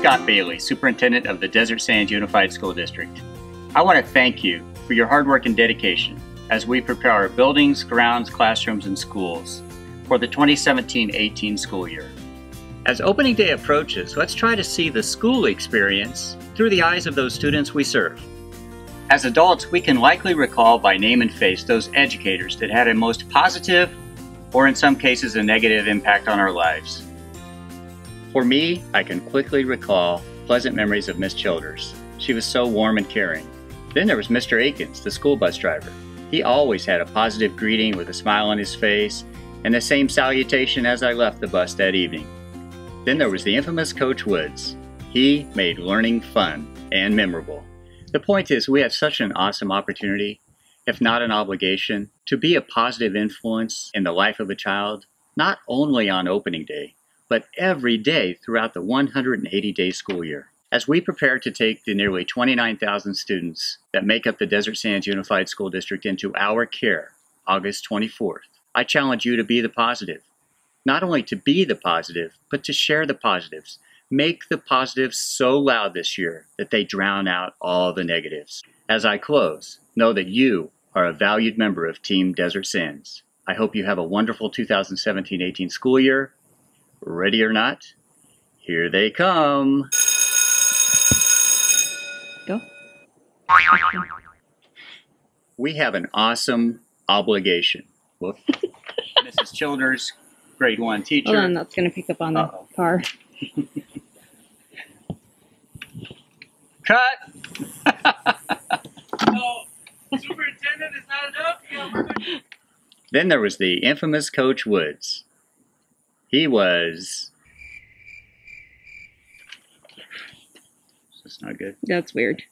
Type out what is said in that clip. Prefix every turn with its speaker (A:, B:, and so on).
A: Scott Bailey, Superintendent of the Desert Sands Unified School District. I want to thank you for your hard work and dedication as we prepare our buildings, grounds, classrooms, and schools for the 2017-18 school year. As opening day approaches, let's try to see the school experience through the eyes of those students we serve. As adults, we can likely recall by name and face those educators that had a most positive, or in some cases a negative impact on our lives. For me, I can quickly recall pleasant memories of Miss Childers. She was so warm and caring. Then there was Mr. Akins, the school bus driver. He always had a positive greeting with a smile on his face and the same salutation as I left the bus that evening. Then there was the infamous Coach Woods. He made learning fun and memorable. The point is, we have such an awesome opportunity, if not an obligation, to be a positive influence in the life of a child, not only on opening day, but every day throughout the 180 day school year. As we prepare to take the nearly 29,000 students that make up the Desert Sands Unified School District into our care August 24th, I challenge you to be the positive. Not only to be the positive, but to share the positives. Make the positives so loud this year that they drown out all the negatives. As I close, know that you are a valued member of Team Desert Sands. I hope you have a wonderful 2017 18 school year Ready or not, here they come.
B: Go.
A: We have an awesome obligation. Mrs. Childers, grade one teacher.
B: Hold on, that's going to pick up on the
A: Uh-oh.
B: car.
A: Cut!
C: No, superintendent is not enough. You gotta work on
A: Then there was the infamous Coach Woods. He was. That's not good.
B: That's weird.